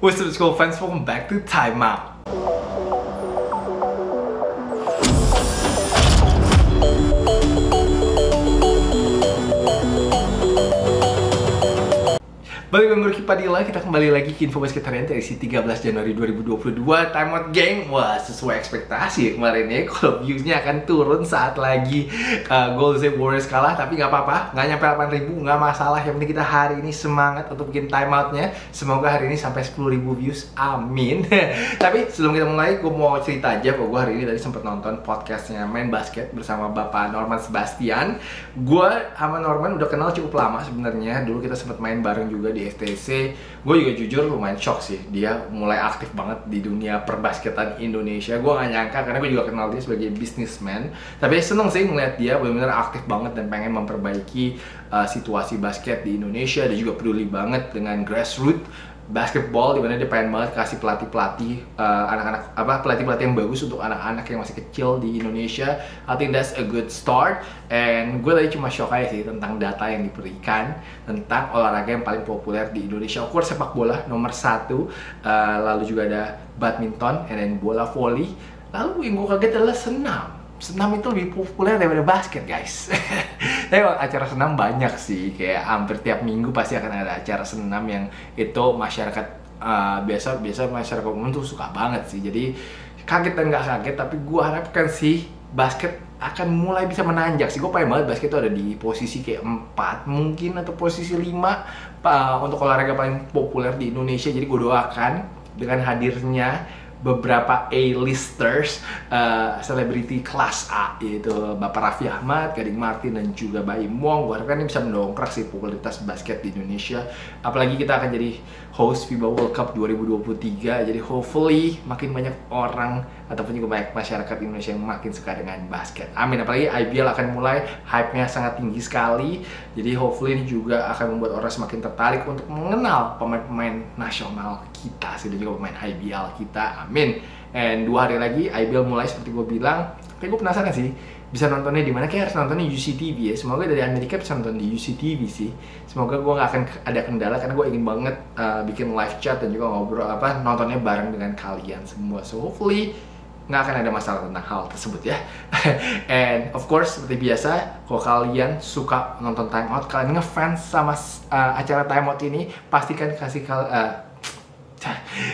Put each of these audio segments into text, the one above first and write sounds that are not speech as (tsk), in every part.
What's up school fans, welcome back to Time Out. Balik dengan Ruki Padilla, kita kembali lagi ke info basket harian edisi 13 Januari 2022 Time Out Gang, wah sesuai ekspektasi ya kemarin ya. (laughs) Kalau viewsnya akan turun saat lagi uh, Golden State Warriors kalah Tapi nggak apa-apa, nggak nyampe 8 ribu, nggak masalah. Yang penting kita hari ini semangat untuk bikin time outnya. Semoga hari ini sampai 10 ribu views, amin. (laughs) Tapi sebelum kita mulai, gue mau cerita aja Bahwa gue hari ini tadi sempat nonton podcastnya Main Basket bersama Bapak Norman Sebastian. Gue sama Norman udah kenal cukup lama sebenarnya. Dulu kita sempat main bareng juga di STC gue juga jujur lumayan shock sih. Dia mulai aktif banget di dunia perbasketan Indonesia. Gue gak nyangka karena gue juga kenal dia sebagai businessman. Tapi seneng sih ngeliat dia benar-benar aktif banget dan pengen memperbaiki uh, situasi basket di Indonesia. Dia juga peduli banget dengan grassroots basketball di mana dia pengen banget kasih pelatih-pelatih uh, anak-anak apa pelatih-pelatih yang bagus untuk anak-anak yang masih kecil di Indonesia. I think that's a good start. And gue tadi cuma shock aja sih tentang data yang diberikan tentang olahraga yang paling populer di Indonesia. Course sepak bola nomor satu, uh, lalu juga ada badminton, and then bola volley. Lalu yang gue kaget adalah senam senam itu lebih populer daripada basket guys (laughs) tapi acara senam banyak sih kayak hampir tiap minggu pasti akan ada acara senam yang itu masyarakat uh, biasa biasa masyarakat umum tuh suka banget sih. Jadi kaget dan nggak kaget tapi gue harapkan sih basket akan mulai bisa menanjak sih. Gue pengen banget basket itu ada di posisi kayak 4 mungkin atau posisi 5 uh, untuk olahraga paling populer di Indonesia. Jadi gue doakan dengan hadirnya beberapa A-listers uh, selebriti kelas A yaitu Bapak Raffi Ahmad, Gading Martin dan juga Baim Wong. Gue harapkan ini bisa mendongkrak sih popularitas basket di Indonesia. Apalagi kita akan jadi host FIBA World Cup 2023. Jadi hopefully makin banyak orang ataupun juga banyak masyarakat Indonesia yang makin suka dengan basket. Amin. Apalagi IBL akan mulai hype-nya sangat tinggi sekali. Jadi hopefully ini juga akan membuat orang semakin tertarik untuk mengenal pemain-pemain nasional kita sih dan juga pemain IBL kita amin and dua hari lagi IBL mulai seperti gue bilang kayak gue penasaran sih bisa nontonnya di mana kayak harus nontonnya UCTV ya. Semoga dari Amerika bisa nonton di UCTV sih. Semoga gue nggak akan ada kendala karena gue ingin banget uh, bikin live chat dan juga ngobrol apa nontonnya bareng dengan kalian semua. So hopefully nggak akan ada masalah tentang hal tersebut ya. (laughs) And of course seperti biasa kalau kalian suka nonton time out kalian ngefans sama uh, acara time out ini pastikan kasih kal (tsk) uh,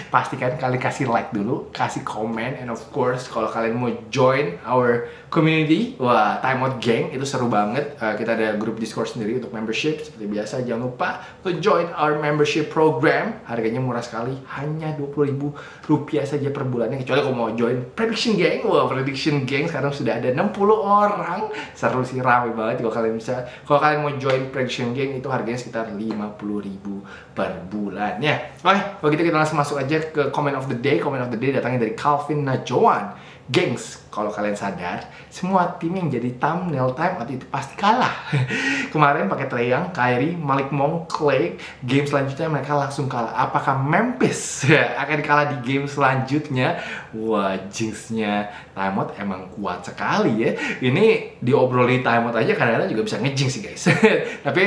pastikan kalian kasih like dulu, kasih komen, and of course kalau kalian mau join our community, wah Time Out Gang itu seru banget. Uh, kita ada grup Discord sendiri untuk membership seperti biasa. Jangan lupa to join our membership program. Harganya murah sekali, hanya 20.000 rupiah saja per bulannya. Kecuali kalau mau join Prediction Gang, wah Prediction Gang sekarang sudah ada 60 orang. Seru sih, rame banget kalau kalian bisa. Kalau kalian mau join Prediction Gang itu harganya sekitar 50.000 per bulannya. Oke, kalau gitu kita langsung masuk aja ke comment of the day. Comment of the day datangnya dari Calvin Najoan. Gengs, kalau kalian sadar, semua tim yang jadi thumbnail time waktu itu pasti kalah. (laughs) Kemarin pakai Treyang, Kyrie, Malik Monk, Clay, game selanjutnya mereka langsung kalah. Apakah Memphis (laughs) akan kalah di game selanjutnya? Wah, jinxnya timeout emang kuat sekali ya. Ini diobrolin timeout aja kadang-kadang juga bisa ngejinx sih guys. (laughs) Tapi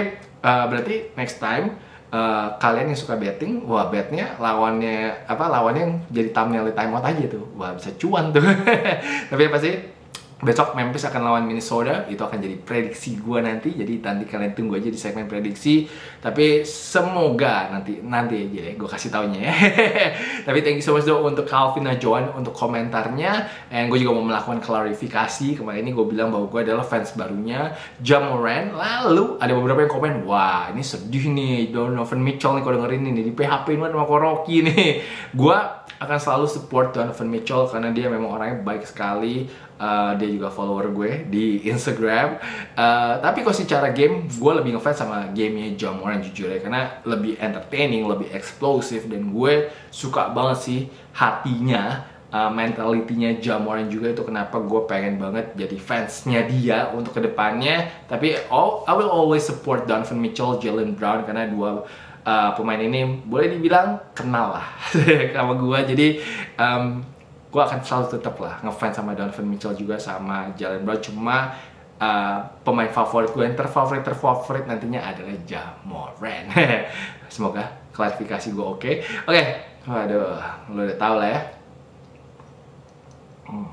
uh, berarti next time uh, kalian yang suka betting, wah betnya lawannya apa lawannya yang jadi thumbnail timeout aja tuh, wah bisa cuan tuh. (laughs) Tapi apa sih? Besok Memphis akan lawan Minnesota, itu akan jadi prediksi gue nanti. Jadi nanti kalian tunggu aja di segmen prediksi. Tapi semoga nanti nanti aja ya, gue kasih taunya ya. (laughs) Tapi thank you so much dong untuk Calvin Joan untuk komentarnya. And gue juga mau melakukan klarifikasi. Kemarin ini gue bilang bahwa gue adalah fans barunya Jamoran. Lalu ada beberapa yang komen, wah ini sedih nih Donovan Mitchell nih kalau dengerin ini di PHP ini sama Koroki nih. Gue akan selalu support Donovan Mitchell karena dia memang orangnya baik sekali Uh, dia juga follower gue di Instagram. Uh, tapi kalau secara game, gue lebih ngefans sama gamenya John Moran jujur ya, karena lebih entertaining, lebih eksplosif, dan gue suka banget sih hatinya, uh, mentalitinya Jamoran juga itu kenapa gue pengen banget jadi fansnya dia untuk ke depannya. Tapi oh, I will always support Donovan Mitchell, Jalen Brown karena dua uh, pemain ini boleh dibilang kenal lah (laughs) sama gue. Jadi um, gue akan selalu tetap lah ngefans sama Donovan Mitchell juga sama Jalen Brown cuma uh, pemain favorit gue yang terfavorit terfavorit nantinya adalah Jamoran (laughs) semoga klarifikasi gue oke okay. oke okay, Waduh, lo udah tau lah ya. Hmm.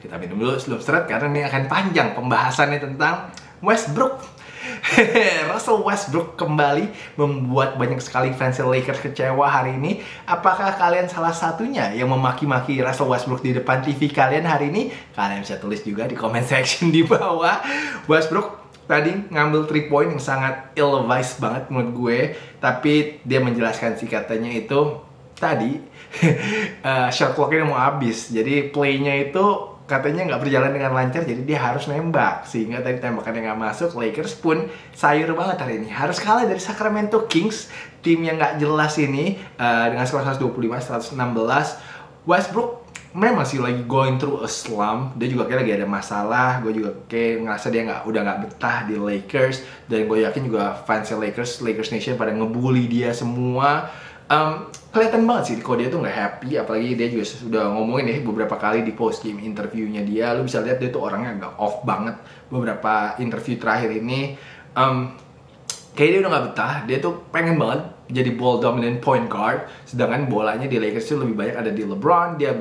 Kita minum dulu sebelum seret karena ini akan panjang pembahasannya tentang Westbrook. (laughs) Russell Westbrook kembali membuat banyak sekali fans Lakers kecewa hari ini. Apakah kalian salah satunya yang memaki-maki Russell Westbrook di depan TV kalian hari ini? Kalian bisa tulis juga di comment (laughs) section di bawah. Westbrook tadi ngambil three point yang sangat ill-advised banget menurut gue tapi dia menjelaskan sih katanya itu tadi uh, (laughs) shot clocknya mau habis jadi playnya itu katanya nggak berjalan dengan lancar jadi dia harus nembak. Sehingga tadi tembakannya nggak masuk Lakers pun sayur banget hari ini. Harus kalah dari Sacramento Kings tim yang nggak jelas ini uh, dengan skor 125 116 Westbrook memang sih lagi going through a slump. Dia juga kayak lagi ada masalah. Gue juga kayak ngerasa dia nggak udah nggak betah di Lakers. Dan gue yakin juga fans Lakers Lakers Nation pada ngebully dia semua um, kelihatan banget sih kalau dia tuh nggak happy apalagi dia juga sudah ngomongin ya beberapa kali di post game interviewnya dia. Lu bisa lihat dia tuh orangnya agak off banget beberapa interview terakhir ini. Um, kayak dia udah nggak betah. Dia tuh pengen banget jadi ball dominant point guard sedangkan bolanya di Lakers itu lebih banyak ada di LeBron dia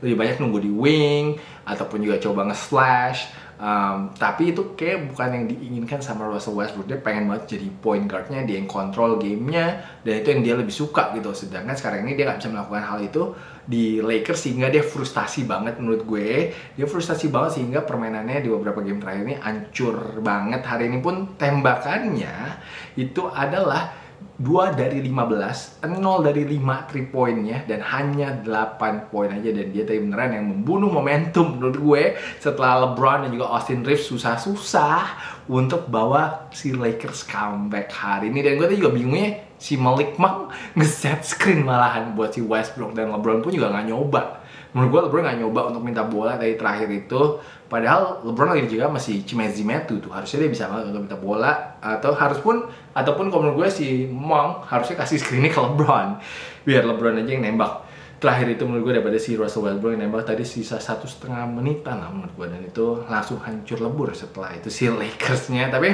lebih banyak nunggu di wing ataupun juga coba nge-slash um, tapi itu kayak bukan yang diinginkan sama Russell Westbrook. Dia pengen banget jadi point guardnya dia yang kontrol gamenya dan itu yang dia lebih suka gitu. Sedangkan sekarang ini dia nggak bisa melakukan hal itu. Di Lakers sehingga dia frustasi banget menurut gue. Dia frustasi banget sehingga permainannya di beberapa game terakhir ini hancur banget. Hari ini pun tembakannya itu adalah 2 dari 15, 0 dari 5 3 poinnya dan hanya 8 poin aja. Dan dia tadi beneran yang membunuh momentum menurut gue setelah LeBron dan juga Austin Reeves susah-susah untuk bawa si Lakers comeback hari ini. Dan gue tadi juga bingungnya si Malik Monk nge-set screen malahan buat si Westbrook. Dan LeBron pun juga nggak nyoba menurut gue LeBron nggak nyoba untuk minta bola dari terakhir itu. Padahal LeBron lagi juga masih cimezi metu tuh. Harusnya dia bisa banget minta bola. Atau harus pun ataupun kalau menurut gue si Monk harusnya kasih screennya ke LeBron. Biar LeBron aja yang nembak. Terakhir itu menurut gue daripada si Russell Westbrook yang nembak tadi sisa satu setengah menitan lah menurut gue dan itu langsung hancur lebur setelah itu si Lakersnya. Tapi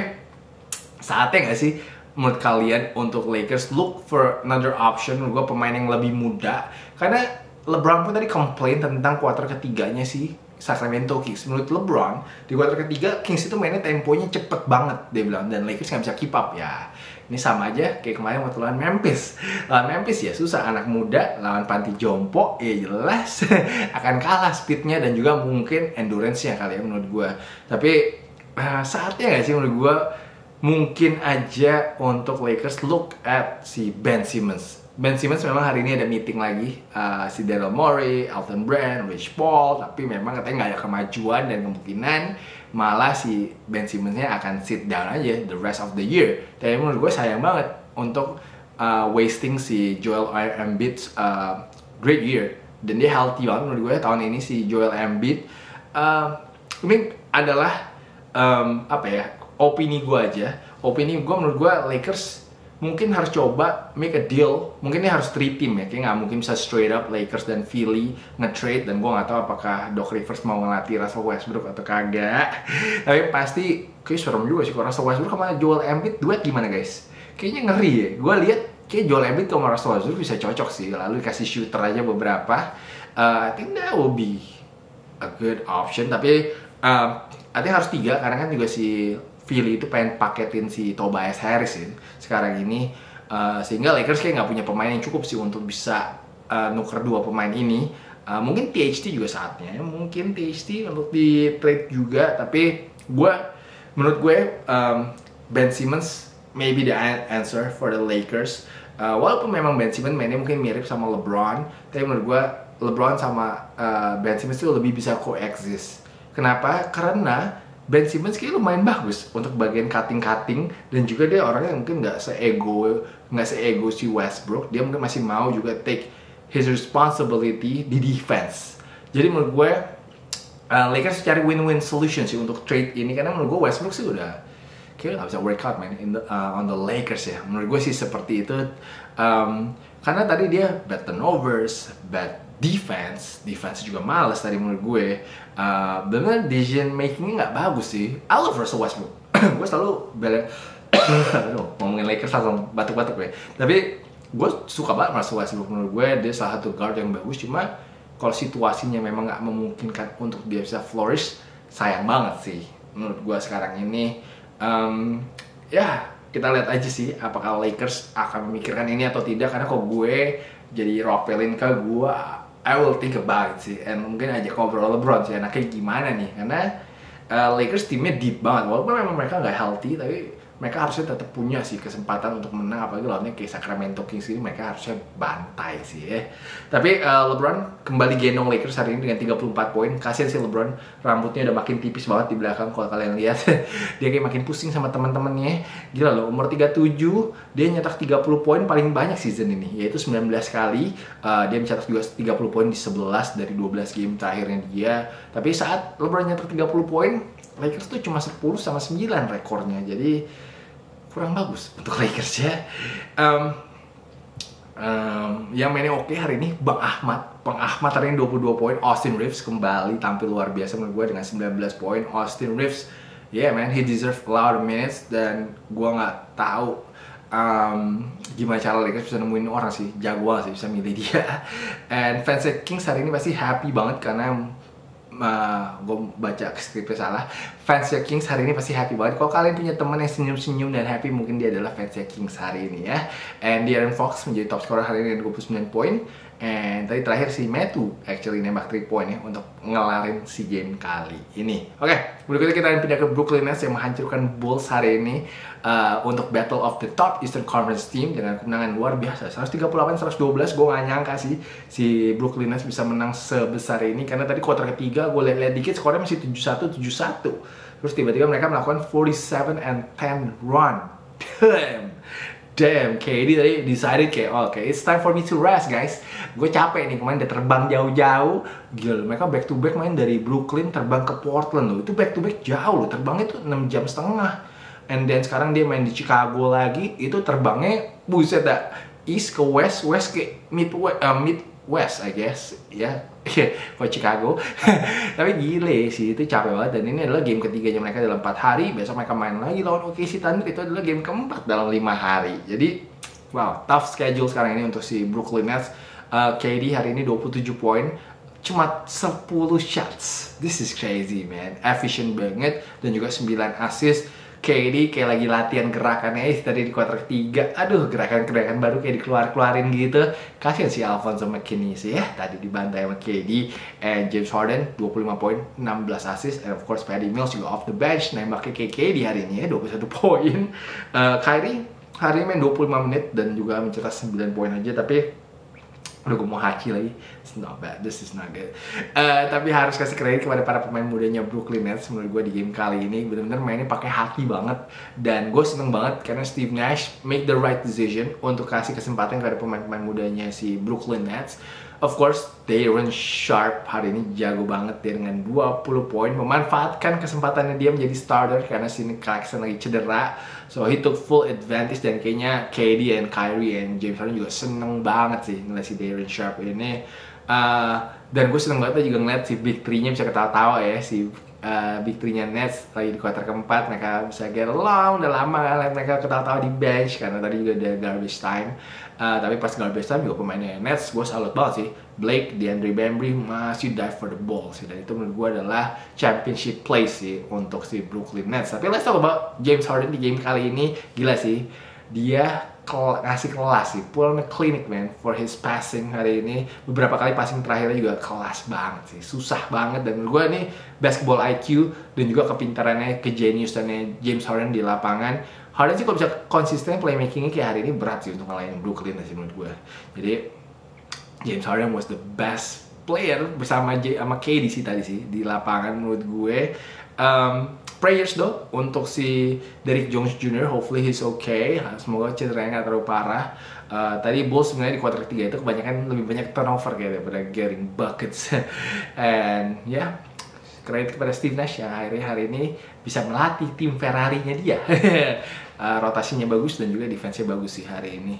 saatnya nggak sih menurut kalian untuk Lakers look for another option? Menurut gue pemain yang lebih muda. Karena LeBron pun tadi komplain tentang kuarter ketiganya sih Sacramento Kings. Menurut LeBron, di kuarter ketiga Kings itu mainnya temponya cepet banget dia bilang dan Lakers nggak bisa keep up ya. Ini sama aja kayak kemarin waktu lawan Memphis. Lawan Memphis ya susah anak muda lawan panti jompo ya jelas (laughs) akan kalah speednya dan juga mungkin endurance-nya kali ya menurut gue. Tapi uh, saatnya nggak sih menurut gue mungkin aja untuk Lakers look at si Ben Simmons Ben Simmons memang hari ini ada meeting lagi uh, si Daryl Morey, Alton Brand, Rich Paul tapi memang katanya nggak ada kemajuan dan kemungkinan malah si Ben Simmonsnya akan sit down aja the rest of the year. Tapi menurut gue sayang banget untuk uh, wasting si Joel Embiid uh, great year. Dan dia healthy banget menurut gue tahun ini si Joel Embiid. Uh, ini adalah um, apa ya opini gue aja. Opini gue menurut gue Lakers mungkin harus coba make a deal. Mungkin ini harus three team ya. Kayak nggak mungkin bisa straight up Lakers dan Philly nge-trade. Dan gue nggak tahu apakah Doc Rivers mau ngelatih Russell Westbrook atau kagak. (laughs) Tapi pasti kayak serem juga sih kalau Russell Westbrook sama Joel Embiid duet gimana guys? Kayaknya ngeri ya. Gue lihat kayak Joel Embiid sama Russell Westbrook bisa cocok sih. Lalu dikasih shooter aja beberapa. Uh, I think that will be a good option. Tapi uh, I harus tiga. Karena kan juga si Philly itu pengen paketin si Tobias Harris ya sekarang ini uh, sehingga Lakers kayak nggak punya pemain yang cukup sih untuk bisa uh, nuker dua pemain ini. Uh, mungkin THT juga saatnya ya. mungkin THT untuk di trade juga tapi gue menurut gue um, Ben Simmons maybe the answer for the Lakers. Uh, walaupun memang Ben Simmons mainnya mungkin mirip sama LeBron tapi menurut gue LeBron sama uh, Ben Simmons itu lebih bisa coexist. Kenapa? Karena Ben Simmons kayak lumayan bagus untuk bagian cutting-cutting dan juga dia orangnya mungkin nggak seego nggak seego si Westbrook. Dia mungkin masih mau juga take his responsibility di defense. Jadi menurut gue uh, Lakers cari win-win solution sih untuk trade ini. Karena menurut gue Westbrook sih udah kayak nggak bisa work out man in the, uh, on the Lakers ya. Menurut gue sih seperti itu. Um, karena tadi dia bad turnovers bad defense defense juga males tadi menurut gue. Uh, bener decision makingnya nggak bagus sih. I love Russell Westbrook. (clears throat) Gue selalu bela (coughs) ngomongin Lakers langsung batuk-batuk ya tapi gue suka banget Russell Westbrook menurut gue. Dia salah satu guard yang bagus cuma kalau situasinya memang nggak memungkinkan untuk dia bisa flourish sayang banget sih menurut gue sekarang ini. Um, ya kita lihat aja sih apakah Lakers akan memikirkan ini atau tidak karena kok gue jadi Rob Pelinka gue I will think about it sih. And mungkin aja ngobrol LeBron sih enaknya gimana nih? Karena uh, Lakers timnya deep banget. Walaupun memang mereka nggak healthy tapi mereka harusnya tetap punya sih kesempatan untuk menang apalagi lawannya kayak Sacramento Kings ini mereka harusnya bantai sih ya. Tapi uh, LeBron kembali gendong Lakers hari ini dengan 34 poin. Kasian sih LeBron, rambutnya udah makin tipis banget di belakang kalau kalian lihat. (laughs) dia kayak makin pusing sama teman-temannya. Gila loh, umur 37 dia nyetak 30 poin paling banyak season ini, yaitu 19 kali. Uh, dia mencetak juga 30 poin di 11 dari 12 game terakhirnya dia. Tapi saat LeBron nyetak 30 poin, Lakers tuh cuma 10 sama 9 rekornya. Jadi kurang bagus untuk Lakers ya. Um, um, yang mainnya oke hari ini Bang Ahmad. Bang Ahmad hari ini 22 poin. Austin Reeves kembali tampil luar biasa menurut gue dengan 19 poin. Austin Reeves, yeah man, he deserve a lot of minutes dan gue nggak tahu um, gimana cara Lakers bisa nemuin orang sih banget sih bisa milih dia (laughs) and fans Kings hari ini pasti happy banget karena uh, gue baca skripnya salah. Fans Kings hari ini pasti happy banget. Kalau kalian punya teman yang senyum-senyum dan happy mungkin dia adalah fans Kings hari ini ya. And De'Aaron Fox menjadi top scorer hari ini dengan 29 poin and tadi terakhir si Metu actually nembak 3 point ya untuk ngelarin si game kali ini. Oke okay, berikutnya kita akan pindah ke Brooklyn Nets yang menghancurkan Bulls hari ini uh, untuk Battle of the Top Eastern Conference Team dengan kemenangan luar biasa. 138-112 gue gak nyangka sih si Brooklyn Nets bisa menang sebesar ini. Karena tadi kuarter ketiga gue lihat-lihat dikit skornya masih 7-1 7-1 terus tiba-tiba mereka melakukan 47 and 10 run damn KD tadi decided kayak oh, oke okay, it's time for me to rest guys. Gue capek nih kemarin udah terbang jauh-jauh. Gila mereka back to back main dari Brooklyn terbang ke Portland loh. Itu back to back jauh loh terbangnya tuh 6 jam setengah. And then sekarang dia main di Chicago lagi itu terbangnya buset dah east ke west west ke mid uh, mid west I guess. Ya yeah. kok Chicago. (laughs) Tapi gile sih itu capek banget. Dan ini adalah game ketiganya mereka dalam empat hari. Besok mereka main lagi lawan OKC Thunder. Itu adalah game keempat dalam lima hari. Jadi wow tough schedule sekarang ini untuk si Brooklyn Nets. Uh, KD hari ini 27 poin. Cuma 10 shots. This is crazy man. Efficient banget. Dan juga 9 assist KD kayak lagi latihan gerakannya eh, tadi di kuarter ketiga. Aduh gerakan-gerakan baru kayak dikeluar-keluarin gitu. Kasihan si Alfonso McKinney sih ya tadi dibantai sama KD and James Harden 25 poin 16 assist. And of course Paddy Mills juga off the bench nembaknya kayak KD hari ini ya 21 (laughs) poin. Uh, Kyrie hari ini main 25 menit dan juga mencetak 9 poin aja. Tapi udah gue mau haki lagi. It's not bad. This is not good. Uh, tapi harus kasih kredit kepada para pemain mudanya Brooklyn Nets menurut gue di game kali ini. Benar-benar mainnya pakai hati banget. Dan gue seneng banget karena Steve Nash make the right decision untuk kasih kesempatan kepada pemain-pemain mudanya si Brooklyn Nets Of course, Darren Sharp hari ini jago banget dia dengan 20 poin memanfaatkan kesempatannya dia menjadi starter karena sini Clarkson lagi cedera. So he took full advantage dan kayaknya KD and Kyrie and James Harden juga seneng banget sih ngeliat si Darren Sharp ini. Uh, dan gue seneng banget juga ngeliat si Big Three-nya bisa ketawa-tawa ya si uh, Big Three-nya Nets lagi di kuarter keempat mereka bisa get along. Udah lama kan mereka ketawa-tawa di bench karena tadi juga ada garbage time. Uh, tapi pas garbage time juga pemainnya Nets gue salut banget sih. Blake, DeAndre Bembry masih dive for the ball sih. Dan itu menurut gue adalah championship play sih untuk si Brooklyn Nets. Tapi let's talk about James Harden di game kali ini. Gila sih. Dia ngasih kelas sih pull the clinic man for his passing hari ini. Beberapa kali passing terakhirnya juga kelas banget sih susah banget. Dan gue nih basketball IQ dan juga kepintarannya kejeniusannya James Harden di lapangan. Harden sih kalau bisa konsisten playmakingnya kayak hari ini berat sih untuk ngalahin Brooklyn sih menurut gue jadi James Harden was the best player bersama J sama KD sih tadi sih di lapangan menurut gue um, prayers do untuk si Derrick Jones Jr. Hopefully he's okay. Semoga cederanya nggak terlalu parah. Uh, tadi Bulls sebenarnya di kuarter ketiga itu kebanyakan lebih banyak turnover kayak daripada getting buckets. (laughs) And ya, yeah, kredit kepada Steve Nash yang akhirnya hari ini bisa melatih tim Ferrari-nya dia. (laughs) uh, rotasinya bagus dan juga defense-nya bagus sih hari ini.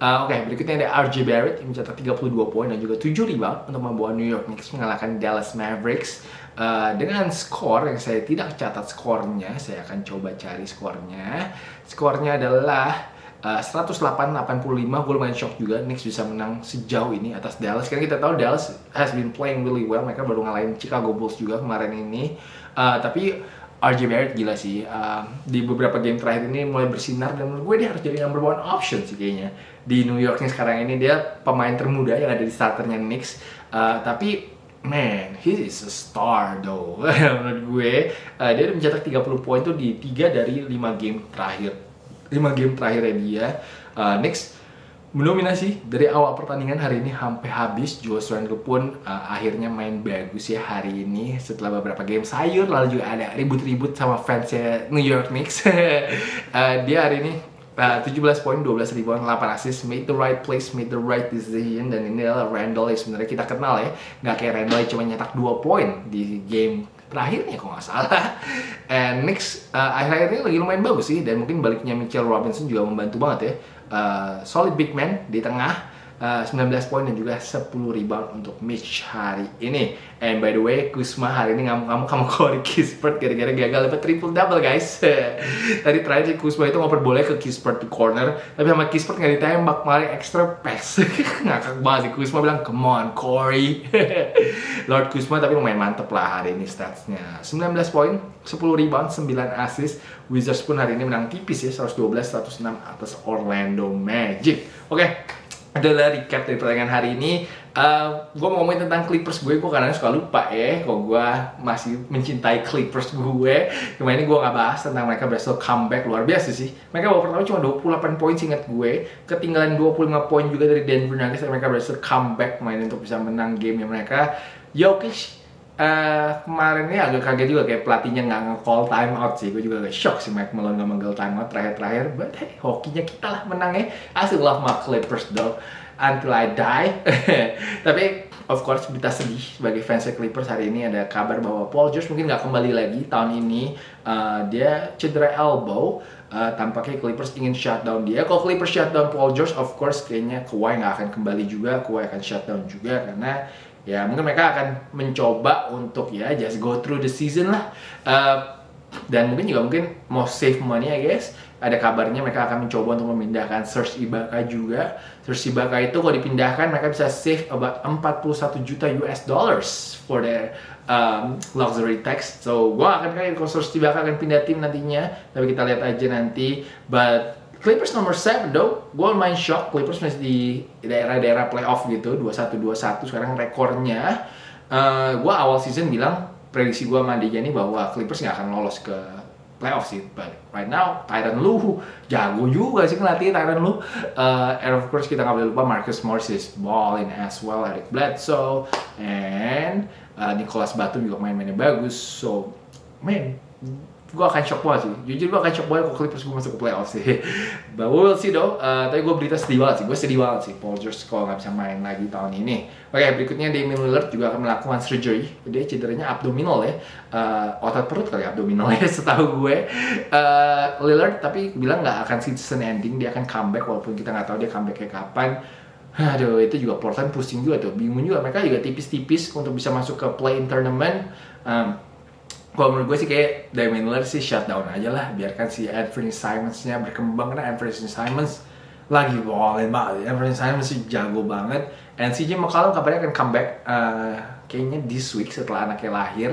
Uh, Oke, okay, berikutnya ada RJ Barrett yang mencatat 32 poin dan juga 7 rebound untuk membawa New York Knicks mengalahkan Dallas Mavericks Uh, dengan skor yang saya tidak catat skornya, saya akan coba cari skornya. Skornya adalah uh, 108-85 gue lumayan shock juga Knicks bisa menang sejauh ini atas Dallas karena kita tahu Dallas has been playing really well mereka baru ngalahin Chicago Bulls juga kemarin ini uh, tapi RJ Barrett gila sih. Uh, di beberapa game terakhir ini mulai bersinar dan menurut gue dia harus jadi number one option sih kayaknya. Di New York nih sekarang ini dia pemain termuda yang ada di starternya Knicks. Uh, tapi man he is a star though (laughs) menurut gue. Uh, dia mencetak 30 poin tuh di 3 dari 5 game terakhir. 5 game terakhirnya dia. Uh, Knicks mendominasi dari awal pertandingan hari ini sampai habis Julius Randle pun uh, akhirnya main bagus ya hari ini. Setelah beberapa game sayur lalu juga ada ribut-ribut sama fansnya New York Knicks. Uh, (laughs) dia hari ini uh, 17 poin 12 rebound 8 assist made the right place made the right decision. Dan ini adalah Randle yang sebenarnya kita kenal ya. Nggak kayak Randle yang cuma nyetak 2 poin di game terakhirnya kok nggak salah. And (laughs) Knicks uh, akhir-akhir ini lagi lumayan bagus sih. Dan mungkin baliknya Mitchell Robinson juga membantu banget ya uh, solid big man di tengah uh, 19 poin dan juga 10 rebound untuk Mitch hari ini. And by the way, Kusma hari ini ngamuk-ngamuk sama (laughs) Corey Kispert gara-gara gagal dapat triple double guys. (laughs) Tadi terakhir Kusma itu ngoper boleh ke Kispert di corner, tapi sama Kispert nggak ditembak malah extra pass. (laughs) Ngakak banget si Kusma bilang, come on Corey. Lord Kusma tapi lumayan mantep lah hari ini statsnya. 19 poin, 10 rebound, 9 assist. Wizards pun hari ini menang tipis ya, 112-106 atas Orlando Magic. Oke, okay adalah recap dari pertandingan hari ini. Uh, gue mau ngomongin tentang Clippers gue, gue kadang suka lupa ya kalau gue masih mencintai Clippers gue. Kemarin ini gue nggak bahas tentang mereka berhasil comeback luar biasa sih. Mereka babak pertama cuma 28 poin singkat gue, ketinggalan 25 poin juga dari Denver Nuggets mereka berhasil comeback main untuk bisa menang game mereka. Jokic Uh, kemarin ini agak kaget juga kayak pelatihnya nggak nge-call time out sih. Gue juga agak shock sih Mike Malone nggak manggil time out terakhir-terakhir. But hey hokinya kita lah menang ya I still love my Clippers though until I die. (laughs) Tapi of course berita sedih sebagai fans Clippers hari ini ada kabar bahwa Paul George mungkin nggak kembali lagi tahun ini. Uh, dia cedera elbow. Uh, tampaknya Clippers ingin shutdown dia. Kalau Clippers shutdown Paul George of course kayaknya Kawhi nggak akan kembali juga. Kawhi akan shutdown juga karena ya mungkin mereka akan mencoba untuk ya just go through the season lah. Uh, dan mungkin juga mungkin mau save money I guess. Ada kabarnya mereka akan mencoba untuk memindahkan Serge Ibaka juga. Serge Ibaka itu kalau dipindahkan mereka bisa save about 41 juta US dollars for their um, luxury tax. So gua akan kayak kalau Serge Ibaka akan pindah tim nantinya. Tapi kita lihat aja nanti. But Clippers nomor 7 though, gue main shock Clippers masih di daerah-daerah playoff gitu 21-21 sekarang rekornya. Uh, eh, gue awal season bilang prediksi gue sama dia nih bahwa Clippers nggak akan lolos ke playoff sih. But right now Tyron Lu jago juga sih ngelatih Tyron Lu uh, and of course kita nggak boleh lupa Marcus Morris is balling as well Eric Bledsoe and uh, Nicholas Batum juga main-mainnya bagus. So man gue akan shock banget sih. Jujur gue akan shock banget kalau Clippers gue masuk ke playoff sih. (laughs) But we will see though. Uh, tapi gue berita sedih banget sih. Gue sedih banget sih. Paul George kalau nggak bisa main lagi tahun ini. Oke okay, berikutnya Damian Lillard juga akan melakukan surgery. Dia cederanya abdominal ya. Uh, otot perut kali abdominal ya (laughs) setahu gue. Uh, Lillard tapi bilang nggak akan season ending. Dia akan comeback walaupun kita nggak tahu dia comeback kayak kapan. (sighs) Aduh, itu juga Portland pusing juga tuh. Bingung juga. Mereka juga tipis-tipis untuk bisa masuk ke play-in tournament. Um, kalau menurut gue sih kayak Damian Lillard sih shutdown aja lah. Biarkan si Anthony Simons-nya berkembang. Karena Anthony Simons lagi ballin banget. Anthony Simons sih jago banget. And CJ McCollum kabarnya akan comeback uh, kayaknya this week setelah anaknya lahir.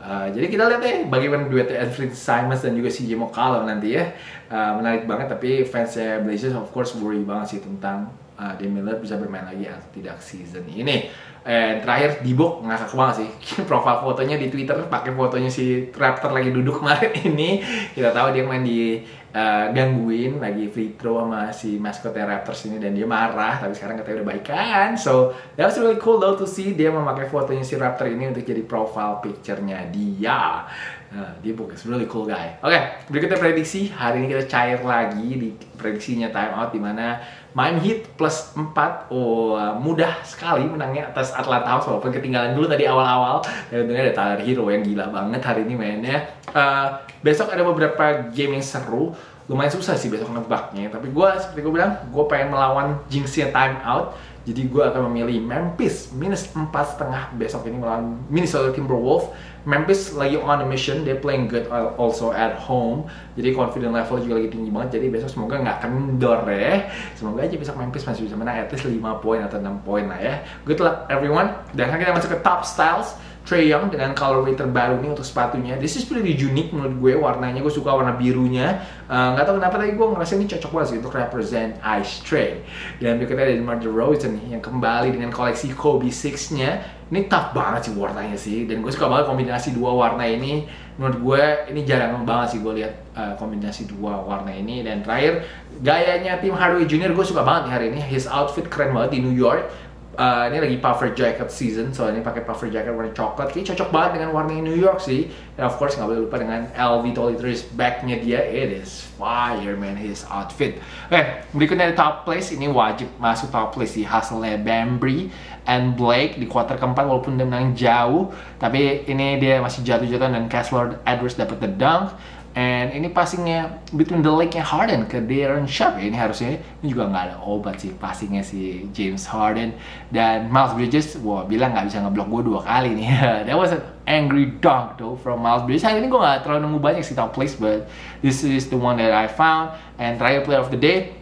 Uh, jadi kita lihat ya bagaimana duet Anthony Simons dan juga CJ McCollum nanti ya. Uh, menarik banget tapi fansnya Blazers of course worry banget sih tentang uh, Damian Lillard bisa bermain lagi atau tidak season ini Eh, terakhir Dibo ngakak banget sih. (laughs) Profil fotonya di Twitter pakai fotonya si Raptor lagi duduk (laughs) kemarin ini. Kita tahu dia main di uh, gangguin lagi free throw sama si maskotnya Raptors ini dan dia marah tapi sekarang katanya udah baikan. So, that was really cool though to see dia memakai fotonya si Raptor ini untuk jadi profile picture-nya dia. Nah, dia is really cool guy. Oke, okay, berikutnya prediksi. Hari ini kita cair lagi di prediksinya timeout di mana Main hit plus 4, oh mudah sekali menangnya atas Atlanta Hawks walaupun ketinggalan dulu tadi awal-awal. Dan tentunya ada Tyler Hero yang gila banget hari ini mainnya. Uh, besok ada beberapa game yang seru. Lumayan susah sih besok nebaknya, tapi gue seperti gue bilang, gue pengen melawan jinxnya time out Jadi gue akan memilih Memphis minus empat setengah besok ini melawan Minnesota Timberwolves. Memphis lagi on a mission, they playing good also at home. Jadi confident level juga lagi tinggi banget. Jadi besok semoga nggak kendor ya. Semoga aja besok Memphis masih bisa menang at least 5 poin atau 6 poin lah ya. Good luck everyone. Dan kita masuk ke top styles. Trey Young dengan colorway terbaru ini untuk sepatunya. This is pretty unique menurut gue warnanya. Gue suka warna birunya. Uh, Gak tau kenapa tapi gue ngerasa ini cocok banget sih untuk represent Ice Trey. Dan berikutnya ada DeMar DeRozan nih yang kembali dengan koleksi Kobe 6-nya. Ini tough banget sih warnanya sih. Dan gue suka banget kombinasi dua warna ini. Menurut gue ini jarang banget sih gue lihat uh, kombinasi dua warna ini. Dan terakhir gayanya tim Hardaway Junior gue suka banget nih hari ini. His outfit keren banget di New York Uh, ini lagi puffer jacket season, so ini pakai puffer jacket warna coklat. Kayaknya cocok banget dengan warna New York sih. Dan of course nggak boleh lupa dengan LV Toiletries backnya dia. It is fire man his outfit. Oke, okay, berikutnya di top place ini wajib masuk top place sih hasilnya Bambry and Blake di quarter keempat walaupun dia menang jauh, tapi ini dia masih jatuh-jatuhan dan Kessler Edwards dapat the dunk. And ini passingnya between the leg Harden ke Darren Sharp ya ini harusnya ini juga nggak ada obat sih passingnya si James Harden. Dan Miles Bridges wah bilang nggak bisa ngeblok gue dua kali nih. (laughs) That was an angry dunk though from Miles Bridges. Hari ini gue nggak terlalu nemu banyak sih top place but this is the one that I found. And terakhir player of the day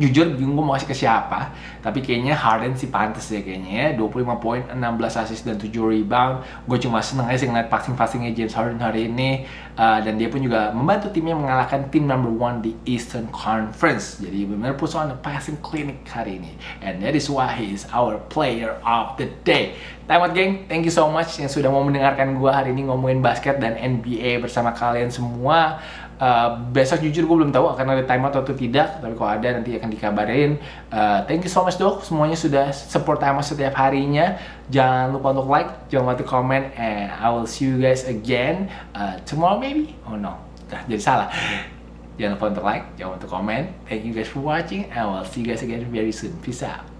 jujur bingung gue mau kasih ke siapa tapi kayaknya Harden sih pantas ya kayaknya ya. 25 poin 16 assist dan 7 rebound. Gue cuma seneng aja sih ngeliat passing-passingnya James Harden hari ini. Uh, dan dia pun juga membantu timnya mengalahkan tim number one di Eastern Conference. Jadi benar-benar push passing clinic hari ini. And that is why he is our player of the day. Time out gang, thank you so much yang sudah mau mendengarkan gue hari ini ngomongin basket dan NBA bersama kalian semua Uh, besok jujur gue belum tahu akan ada timeout atau tidak tapi kalau ada nanti akan dikabarin. Uh, thank you so much dok. Semuanya sudah support timeout setiap harinya. Jangan lupa untuk like jangan lupa untuk comment and I will see you guys again uh, tomorrow maybe. Oh no. Nah, jadi salah. Jangan lupa untuk like jangan lupa untuk comment thank you guys for watching and I will see you guys again very soon. Peace out